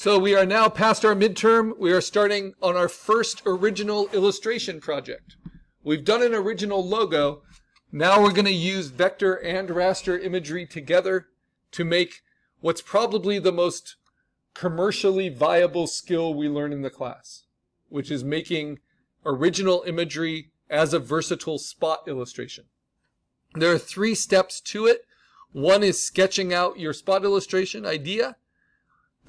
So we are now past our midterm. We are starting on our first original illustration project. We've done an original logo. Now we're going to use vector and raster imagery together to make what's probably the most commercially viable skill we learn in the class, which is making original imagery as a versatile spot illustration. There are three steps to it. One is sketching out your spot illustration idea.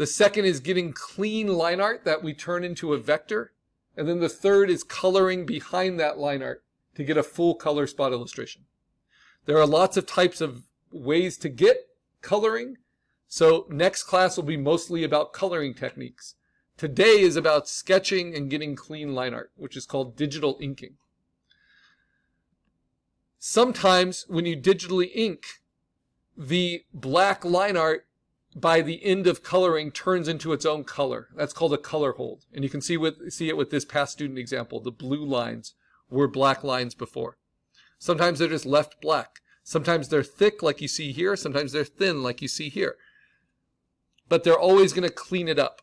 The second is getting clean line art that we turn into a vector. And then the third is coloring behind that line art to get a full color spot illustration. There are lots of types of ways to get coloring. So next class will be mostly about coloring techniques. Today is about sketching and getting clean line art, which is called digital inking. Sometimes when you digitally ink, the black line art by the end of coloring turns into its own color. That's called a color hold. And you can see with see it with this past student example. The blue lines were black lines before. Sometimes they're just left black. Sometimes they're thick like you see here. Sometimes they're thin like you see here. But they're always going to clean it up.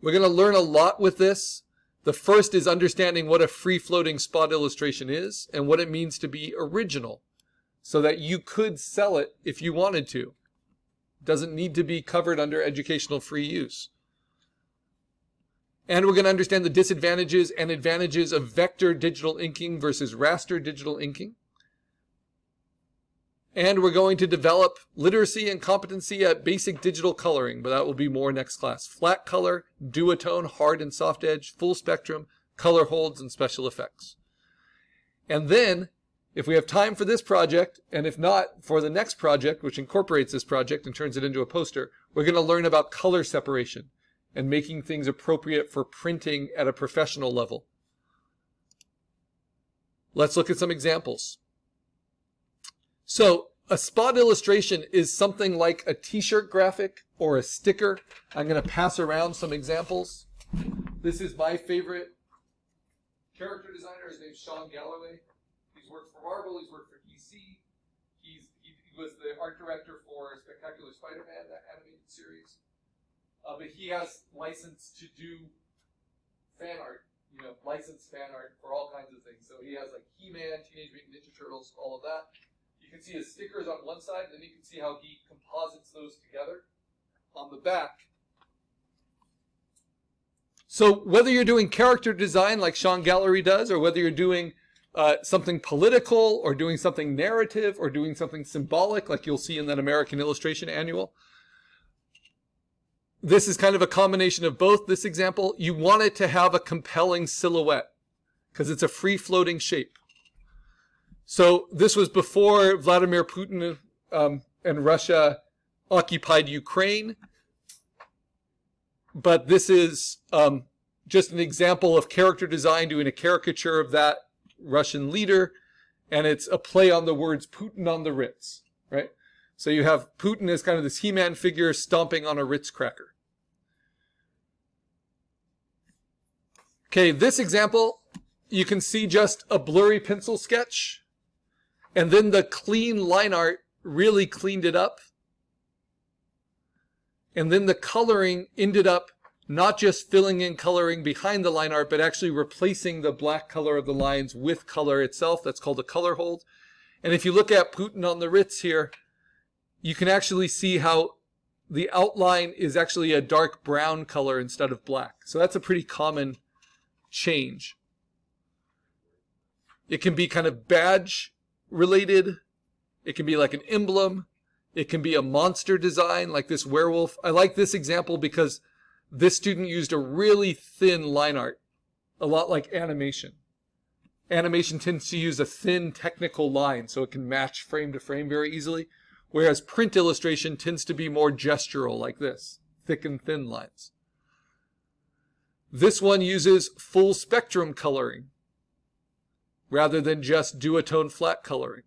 We're going to learn a lot with this. The first is understanding what a free-floating spot illustration is and what it means to be original so that you could sell it if you wanted to doesn't need to be covered under educational free use. And we're going to understand the disadvantages and advantages of vector digital inking versus raster digital inking. And we're going to develop literacy and competency at basic digital coloring, but that will be more next class. Flat color, duotone, hard and soft edge, full spectrum, color holds, and special effects. And then if we have time for this project, and if not, for the next project, which incorporates this project and turns it into a poster, we're going to learn about color separation and making things appropriate for printing at a professional level. Let's look at some examples. So a spot illustration is something like a t-shirt graphic or a sticker. I'm going to pass around some examples. This is my favorite character designer. His name's Sean Galloway worked for Marvel. He's worked for DC. He's he, he was the art director for Spectacular Spider-Man, that animated series. Uh, but he has license to do fan art, you know, licensed fan art for all kinds of things. So he has like He-Man, Teenage Mutant Ninja Turtles, all of that. You can see his stickers on one side, then you can see how he composites those together on the back. So whether you're doing character design like Sean Galloway does, or whether you're doing uh, something political or doing something narrative or doing something symbolic, like you'll see in that American Illustration Annual. This is kind of a combination of both. This example, you want it to have a compelling silhouette because it's a free floating shape. So this was before Vladimir Putin um, and Russia occupied Ukraine. But this is um, just an example of character design doing a caricature of that Russian leader, and it's a play on the words Putin on the Ritz, right? So you have Putin as kind of this He-Man figure stomping on a Ritz cracker. Okay, this example, you can see just a blurry pencil sketch, and then the clean line art really cleaned it up. And then the coloring ended up not just filling in coloring behind the line art, but actually replacing the black color of the lines with color itself. That's called a color hold. And if you look at Putin on the Ritz here, you can actually see how the outline is actually a dark brown color instead of black. So that's a pretty common change. It can be kind of badge related. It can be like an emblem. It can be a monster design like this werewolf. I like this example because this student used a really thin line art, a lot like animation. Animation tends to use a thin technical line so it can match frame to frame very easily, whereas print illustration tends to be more gestural like this, thick and thin lines. This one uses full spectrum coloring rather than just duotone flat coloring.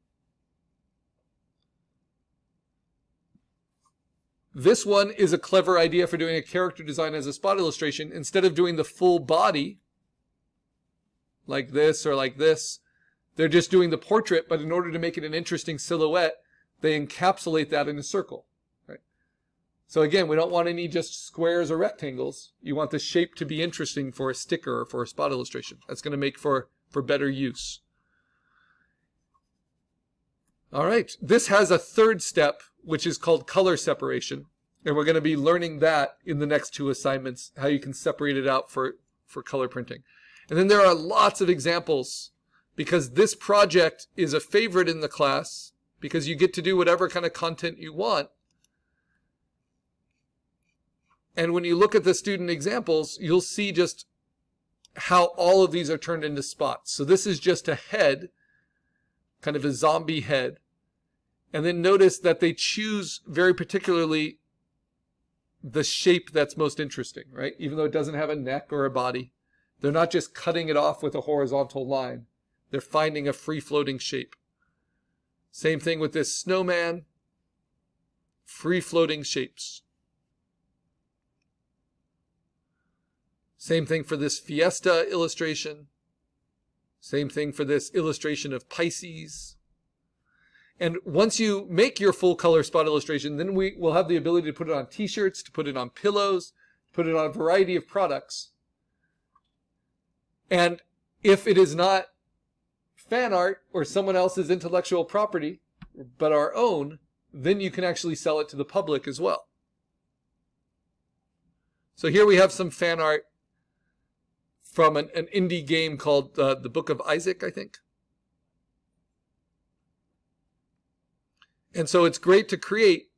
This one is a clever idea for doing a character design as a spot illustration. Instead of doing the full body, like this or like this, they're just doing the portrait, but in order to make it an interesting silhouette, they encapsulate that in a circle. Right? So again, we don't want any just squares or rectangles. You want the shape to be interesting for a sticker or for a spot illustration. That's going to make for, for better use. All right, this has a third step, which is called color separation. And we're going to be learning that in the next two assignments, how you can separate it out for, for color printing. And then there are lots of examples because this project is a favorite in the class because you get to do whatever kind of content you want and when you look at the student examples, you'll see just how all of these are turned into spots. So this is just a head, kind of a zombie head. And then notice that they choose very particularly the shape that's most interesting, right? Even though it doesn't have a neck or a body. They're not just cutting it off with a horizontal line. They're finding a free floating shape. Same thing with this snowman. Free floating shapes. Same thing for this Fiesta illustration. Same thing for this illustration of Pisces. And once you make your full color spot illustration, then we will have the ability to put it on t-shirts, to put it on pillows, put it on a variety of products. And if it is not fan art or someone else's intellectual property, but our own, then you can actually sell it to the public as well. So here we have some fan art from an, an indie game called uh, The Book of Isaac, I think. And so it's great to create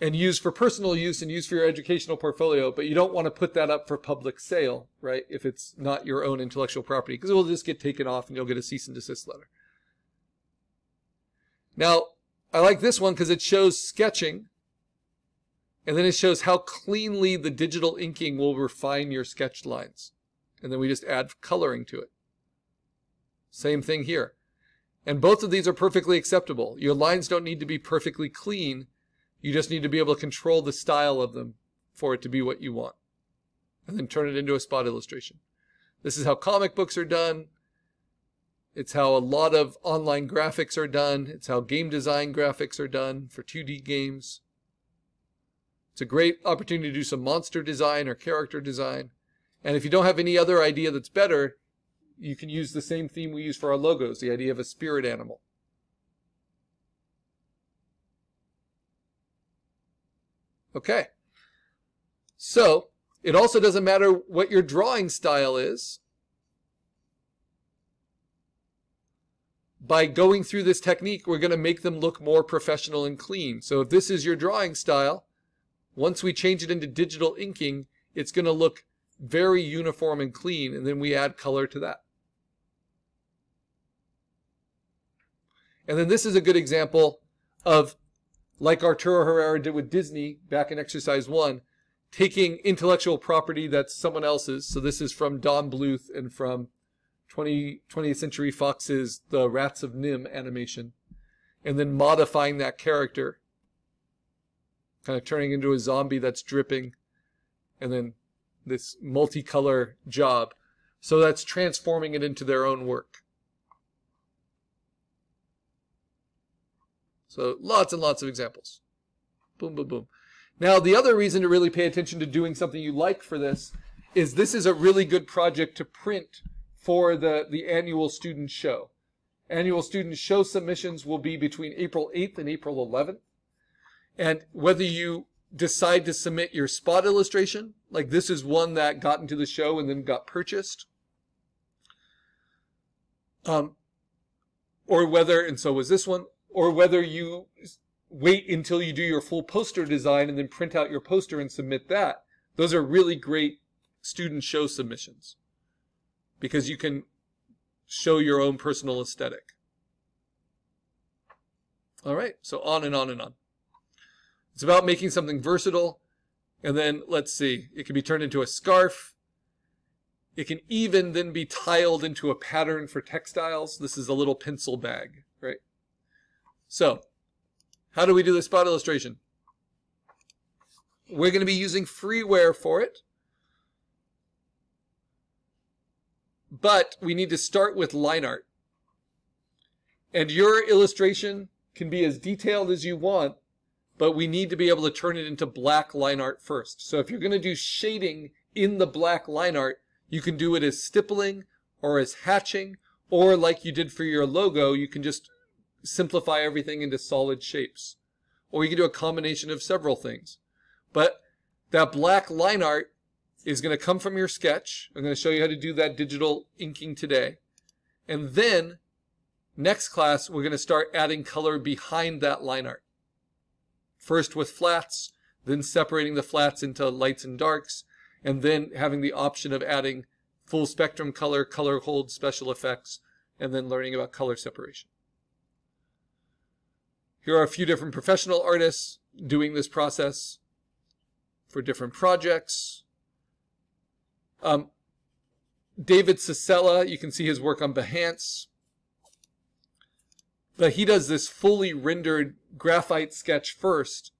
and use for personal use and use for your educational portfolio, but you don't want to put that up for public sale, right? If it's not your own intellectual property, because it will just get taken off and you'll get a cease and desist letter. Now, I like this one because it shows sketching, and then it shows how cleanly the digital inking will refine your sketched lines and then we just add coloring to it. Same thing here. And both of these are perfectly acceptable. Your lines don't need to be perfectly clean. You just need to be able to control the style of them for it to be what you want. And then turn it into a spot illustration. This is how comic books are done. It's how a lot of online graphics are done. It's how game design graphics are done for 2D games. It's a great opportunity to do some monster design or character design. And if you don't have any other idea that's better, you can use the same theme we use for our logos, the idea of a spirit animal. Okay. So, it also doesn't matter what your drawing style is. By going through this technique, we're going to make them look more professional and clean. So if this is your drawing style, once we change it into digital inking, it's going to look very uniform and clean, and then we add color to that. And then this is a good example of, like Arturo Herrera did with Disney back in exercise one, taking intellectual property that's someone else's. So this is from Don Bluth and from 20, 20th Century Fox's The Rats of NIMH animation, and then modifying that character, kind of turning into a zombie that's dripping, and then this multicolor job. So that's transforming it into their own work. So lots and lots of examples. Boom, boom, boom. Now, the other reason to really pay attention to doing something you like for this is this is a really good project to print for the, the annual student show. Annual student show submissions will be between April 8th and April 11th. And whether you decide to submit your spot illustration, like this is one that got into the show and then got purchased, um, or whether, and so was this one, or whether you wait until you do your full poster design and then print out your poster and submit that. Those are really great student show submissions because you can show your own personal aesthetic. All right, so on and on and on. It's about making something versatile. And then let's see, it can be turned into a scarf. It can even then be tiled into a pattern for textiles. This is a little pencil bag? So, how do we do the spot illustration? We're going to be using freeware for it. But we need to start with line art. And your illustration can be as detailed as you want but we need to be able to turn it into black line art first. So if you're going to do shading in the black line art, you can do it as stippling or as hatching, or like you did for your logo, you can just simplify everything into solid shapes. Or you can do a combination of several things. But that black line art is going to come from your sketch. I'm going to show you how to do that digital inking today. And then next class, we're going to start adding color behind that line art. First with flats, then separating the flats into lights and darks, and then having the option of adding full spectrum color, color hold, special effects, and then learning about color separation. Here are a few different professional artists doing this process for different projects. Um, David Sossella, you can see his work on Behance. But he does this fully rendered graphite sketch first,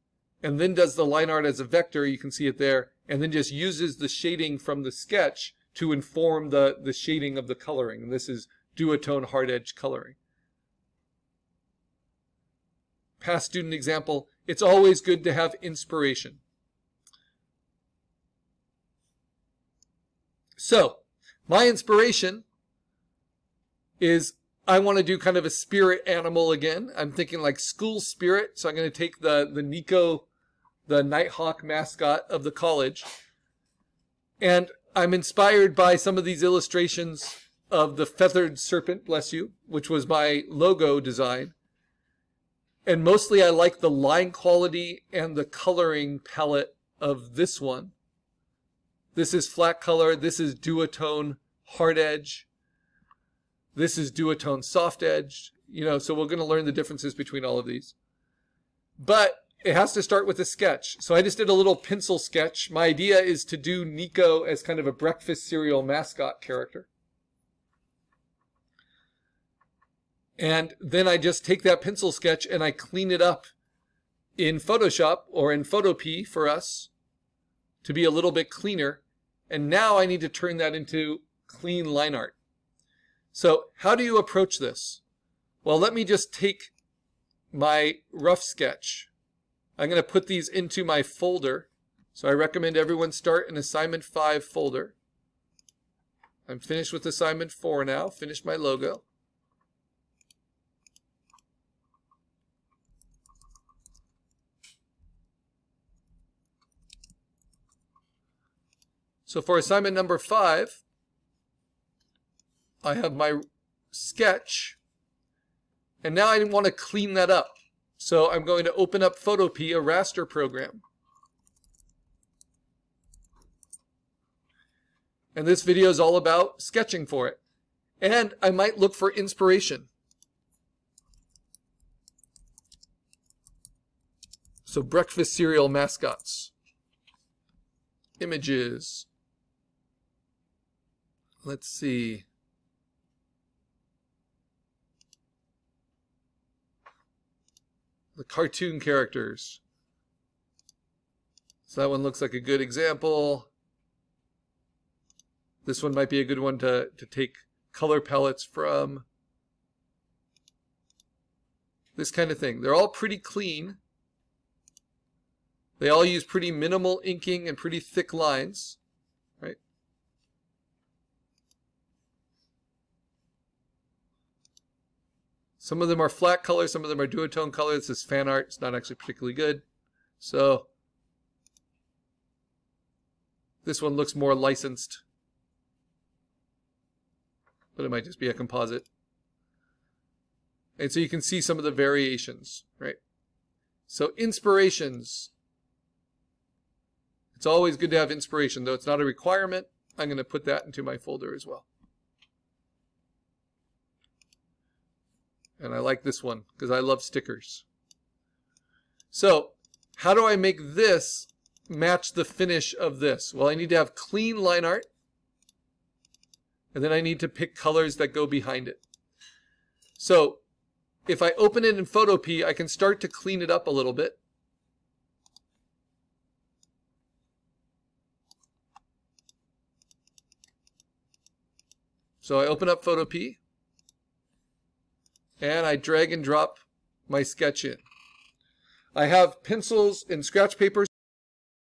and then does the line art as a vector, you can see it there, and then just uses the shading from the sketch to inform the, the shading of the coloring. And this is duotone hard edge coloring. Past student example, it's always good to have inspiration. So, my inspiration is I want to do kind of a spirit animal again. I'm thinking like school spirit. So I'm going to take the, the Nico, the Nighthawk mascot of the college. And I'm inspired by some of these illustrations of the feathered serpent, bless you, which was my logo design. And mostly I like the line quality and the coloring palette of this one. This is flat color. This is duotone hard edge. This is duotone soft edge. You know, so we're going to learn the differences between all of these. But it has to start with a sketch. So I just did a little pencil sketch. My idea is to do Nico as kind of a breakfast cereal mascot character. And then I just take that pencil sketch and I clean it up in Photoshop or in Photopea for us to be a little bit cleaner. And now I need to turn that into clean line art. So how do you approach this? Well, let me just take my rough sketch. I'm going to put these into my folder. So I recommend everyone start an assignment 5 folder. I'm finished with assignment 4 now, finished my logo. So for assignment number five, I have my sketch, and now I want to clean that up. So I'm going to open up Photopea, a raster program. And this video is all about sketching for it. And I might look for inspiration. So breakfast cereal mascots. Images. Let's see. The cartoon characters. So that one looks like a good example. This one might be a good one to, to take color palettes from. This kind of thing. They're all pretty clean. They all use pretty minimal inking and pretty thick lines. Some of them are flat color, some of them are duotone color. This is fan art. It's not actually particularly good. So this one looks more licensed. But it might just be a composite. And so you can see some of the variations, right? So inspirations. It's always good to have inspiration, though it's not a requirement. I'm going to put that into my folder as well. And I like this one because I love stickers. So how do I make this match the finish of this? Well, I need to have clean line art. And then I need to pick colors that go behind it. So if I open it in Photopea, I can start to clean it up a little bit. So I open up Photopea and I drag and drop my sketch in. I have pencils and scratch papers